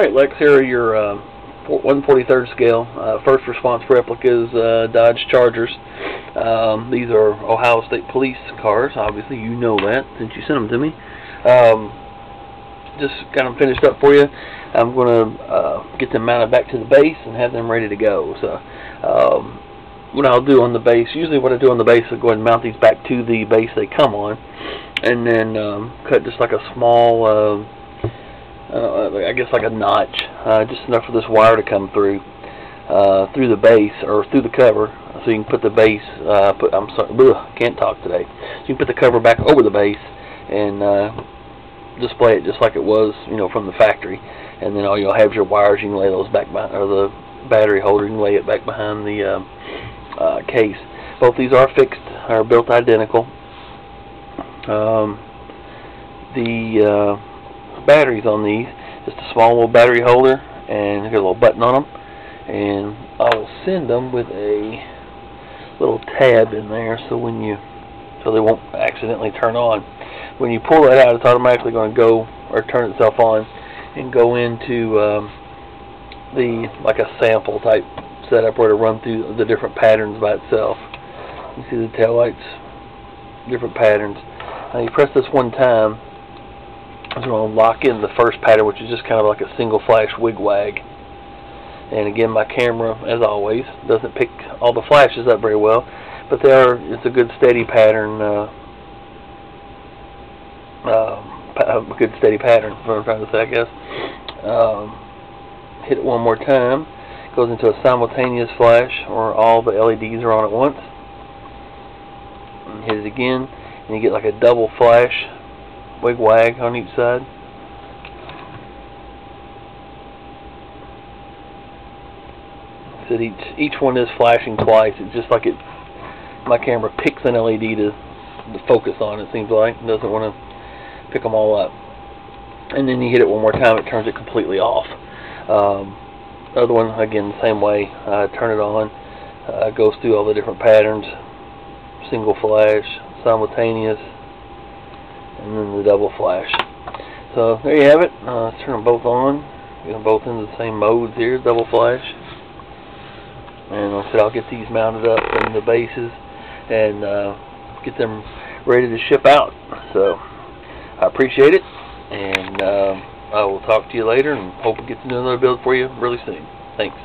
Alright, Lex, here are your uh, 143rd scale uh, first response replicas uh, Dodge Chargers. Um, these are Ohio State Police cars. Obviously, you know that since you sent them to me. Um, just kind of finished up for you. I'm going to uh, get them mounted back to the base and have them ready to go. So, um, what I'll do on the base, usually what I do on the base is go ahead and mount these back to the base they come on, and then um, cut just like a small. Uh, uh, I guess like a notch, uh, just enough for this wire to come through uh, through the base or through the cover, so you can put the base. Uh, put I'm sorry, ugh, can't talk today. So you can put the cover back over the base and uh, display it just like it was, you know, from the factory. And then all you'll have your wires. You can lay those back behind, or the battery holder. You can lay it back behind the uh, uh, case. Both these are fixed, are built identical. Um, the uh, batteries on these. Just a small little battery holder and got a little button on them. And I will send them with a little tab in there so when you so they won't accidentally turn on. When you pull that out, it's automatically going to go or turn itself on and go into um, the like a sample type setup where to run through the different patterns by itself. You see the tail lights, different patterns. Now you press this one time I'm going to lock in the first pattern, which is just kind of like a single flash wig wag. And again, my camera, as always, doesn't pick all the flashes up very well, but they are, it's a good steady pattern, uh, uh, a good steady pattern, what I'm trying to say, I guess. Um, hit it one more time, goes into a simultaneous flash, or all the LEDs are on at once. And hit it again, and you get like a double flash wig wag on each side. So each each one is flashing twice. It's just like it. My camera picks an LED to, to focus on. It seems like it doesn't want to pick them all up. And then you hit it one more time, it turns it completely off. Um, the other one, again, the same way. Uh, turn it on. Uh, goes through all the different patterns. Single flash, simultaneous, and then the double flash. So there you have it. Uh, turn them both on. Get them both into the same modes here, double flash. And like I said, I'll get these mounted up in the bases and uh, get them ready to ship out. So I appreciate it, and uh, I will talk to you later and hope we get to do another build for you really soon. Thanks.